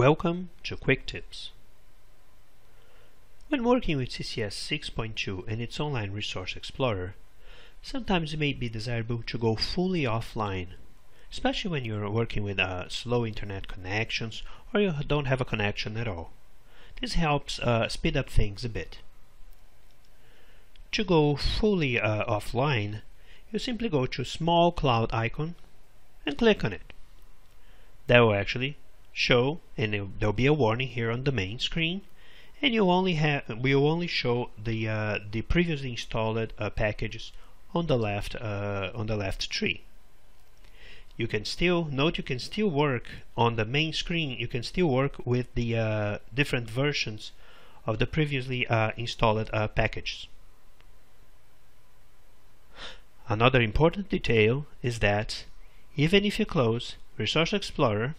Welcome to Quick Tips. When working with CCS 6.2 and its online resource explorer, sometimes it may be desirable to go fully offline, especially when you're working with uh, slow internet connections or you don't have a connection at all. This helps uh, speed up things a bit. To go fully uh, offline, you simply go to small cloud icon and click on it. That will actually show and there'll be a warning here on the main screen. And you only have will only show the uh, the previously installed uh, packages on the left uh, on the left tree. You can still note you can still work on the main screen. You can still work with the uh, different versions of the previously uh, installed uh, packages. Another important detail is that even if you close Resource Explorer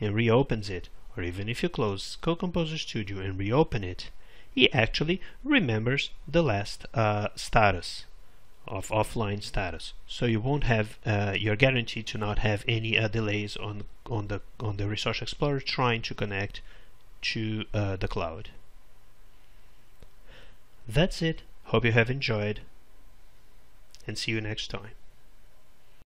and reopens it, or even if you close Code Composer Studio and reopen it, he actually remembers the last uh, status of offline status. So you won't have, uh, you're guaranteed to not have any uh, delays on on the on the Resource Explorer trying to connect to uh, the cloud. That's it. Hope you have enjoyed, and see you next time.